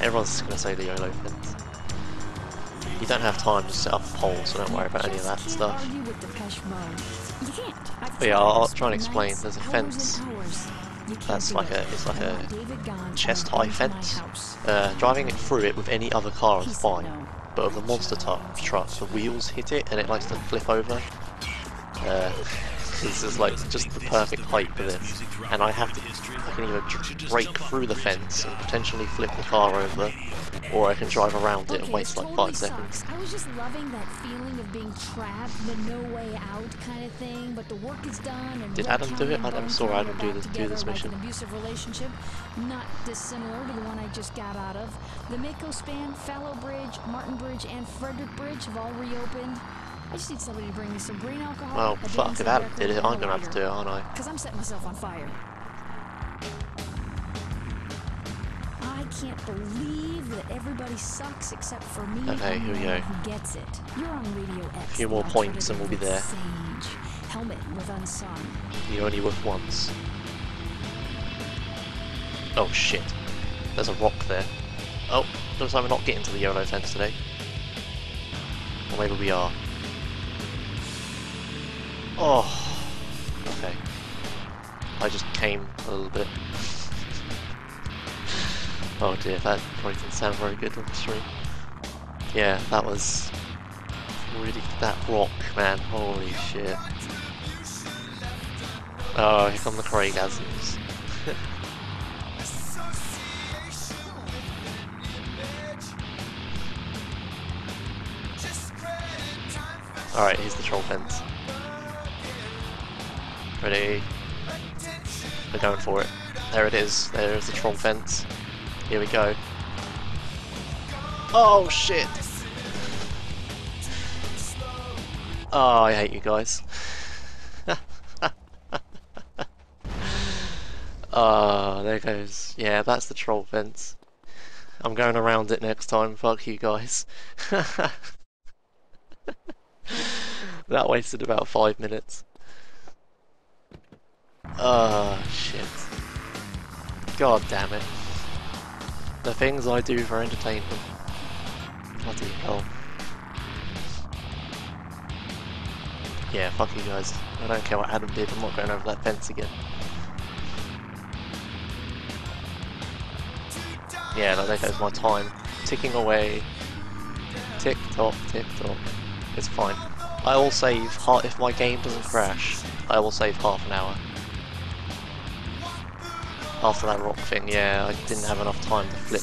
Everyone's gonna say the YOLO fence. You don't have time to set up a pole, so don't worry about any of that stuff. But yeah, I'll- I'll try and explain. There's a fence that's like a- it's like a chest high fence. Uh, driving it through it with any other car is fine, but with a monster truck, truck, the wheels hit it and it likes to flip over. Uh, this is like just the perfect height for this, and I have to, I can either break through the fence and potentially flip the car over, or I can drive around it and waste like five seconds. I was just loving that feeling of being trapped, the no way out kind of thing. But the work is done. And Did Adam do it? I never saw Adam do this- do this mission. An abusive relationship, not dissimilar to the one I just got out of. The Mako Span, Fallow Bridge, Martin Bridge, and Frederick Bridge have all reopened. I just need somebody to bring me some green alcohol. Well, fuck, if record, did it, I'm gonna have to do it, aren't I? Because I'm setting myself on fire. I can't believe that everybody sucks except for me. Okay, here we go. Who gets it? You're on Radio X. few the more points and we'll be there. Sage. Helmet with Unsung. You only work once. Oh shit. There's a rock there. Oh, looks like we're not getting to the YOLO fence today. Or maybe we are. Oh, okay. I just came a little bit. oh dear, that probably didn't sound very good on the stream. Yeah, that was really that rock, man. Holy shit. Oh, here come the Craigasms. Alright, here's the troll fence. Ready? We're going for it. There it is. There's the troll fence. Here we go. Oh shit! Oh, I hate you guys. Ah, there goes. Yeah, that's the troll fence. I'm going around it next time. Fuck you guys. that wasted about five minutes. Ah, shit. God damn it. The things I do for entertainment. Bloody hell. Yeah, fuck you guys. I don't care what Adam did, I'm not going over that fence again. Yeah, no, there goes my time. Ticking away. Tick tock, tick tock. It's fine. I will save, if my game doesn't crash, I will save half an hour. After that rock thing, yeah, I didn't have enough time to flip